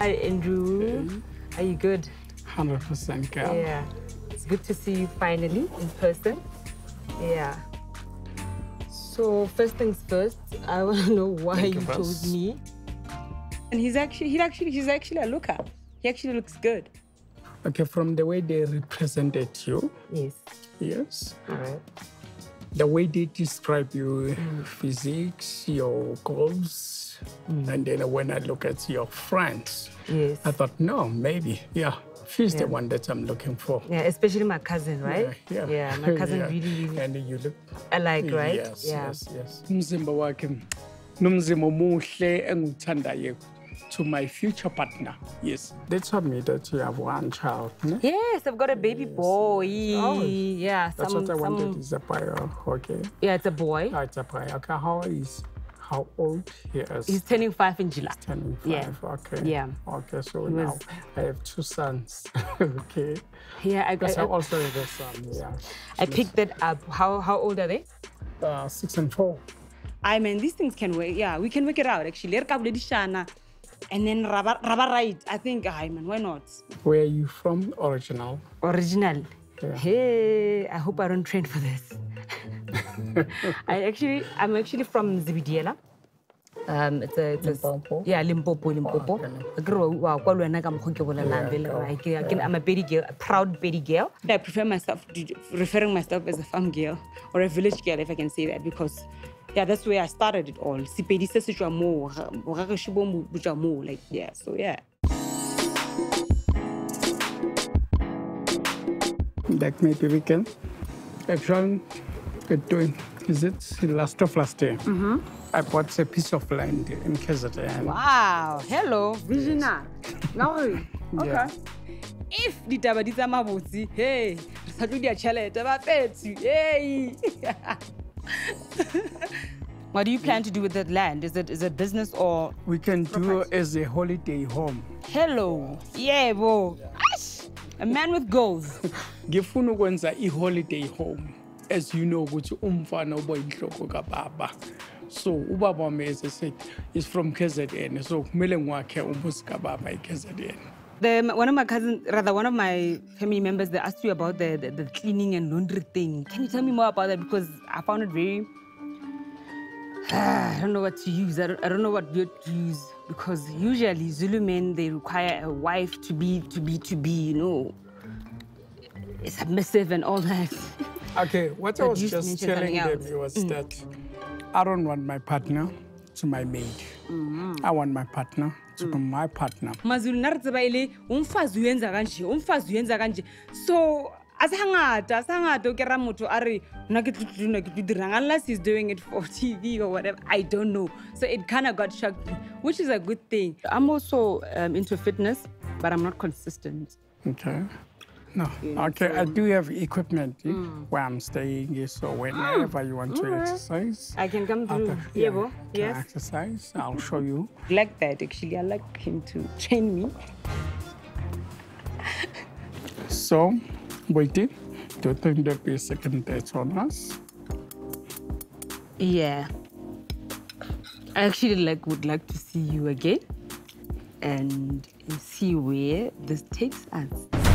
Hi, Andrew. Are you good? 100% girl. Yeah. It's good to see you finally in person. Yeah. So first things first, I want to know why Thank you you, chose boss. me. And he's actually, he actually, he's actually a looker. He actually looks good. Okay, from the way they represented you, Yes. yes, All right. The way they describe your physiques, your goals, mm. and then when I look at your friends, Yes. I thought, no, maybe, yeah, she's the one that I'm looking for. Yeah, especially my cousin, right? Yeah, Yeah, my cousin Yeah. really, really And you look alike, right? Yes, yeah. yes, yes. Umzimba wakhe nomzimba omuhle enguthandayo to my future partner. Yes. They told me that you have one child. ne? Yes, I've got a baby boy. Oh, yeah, That's some, what I wanted. some- Is a boy. Okay. Yeah, it's a boy. Oh, it's a boy. Okay. How is how old he is? He's turning five in July. turning yeah. five. Okay. Yeah. Okay. So He now I have two sons. okay. Yeah, I, Because I I, also have a son. Yeah. I picked that up. How how old are they? Uh, six and four. I mean, these things can work. Yeah, we can work it out actually. Ler ka boledi shana. And then rubber, rubber right. I think, I man, why not? Where are you from? Original. Original. Yeah. Hey, I hope I don't train for this. I actually, I'm actually from Zebediela. Um, it's a, it's a Limpopo? yeah, Limpopo, Limpopo. okay. Akere wa- wa kwa le wena ka mokgwa ke bolelang Yeah, jwale, go. right? Ke- ke- I'm a Pedi girl, a proud Pedi girl. I prefer myself, to, referring myself as a farm girl or a village girl, if I can say that, because yeah, that's where I started it all. Sepedi se tswa moo, ga- boragiši bo mo moo, like yeah, so yeah. Like maybe we can. Actually, we're doing. Is it last of last year? Mm-hmm. I bought a piece of land in KZN. Wow, hello, visionary. Now, okay. If ditaba di tsamaya botse, hey, sa tlo dia ba petsi, hey. What do you plan to do with that land? Is it is it business or We can do it as a holiday home. hello? Yeah. Ash, a man with goals. ngifuna ukwenza i-holiday home as you know ukuthi umfana uba yinhloko kababa so ubaba wami as i said is from kzn so kumele ngiwakhe umuzi kababa i-kzn The, one of my cousins, rather one of my family members, they asked you about the, the, the cleaning and laundry thing. Can you tell me more about that? Because I found it very. I don't know what to use. I don't, I don't know what word to use because usually Zulu men they require a wife to be to be to be you know It's submissive and all that. okay what i was just telling them was mm. that i don't want my partner to my maid mm-hmm. i want my partner to be my partner. Mazulu nna re tseba e le umfazi uyenza kanje umfazi uyenza kanje. So a se hangata a o kry-a motho a re nna ke tlo nna ke tlo dirang unless he's doing it for tv or whatever i don't know. So it kind of got shocked me, which is a good thing. I'm also um, into fitness, but I'm not consistent. okay no okay i do have equipment eh, where i'm staying eh, so whenever you want to exercise I can come through. Okay, Yeah, bo. Yes. exercise i'll show you like that actually i like him to train me So, waiting. Do you think there'll be a second date on us? Yeah. I actually like would like to see you again and see where this takes us.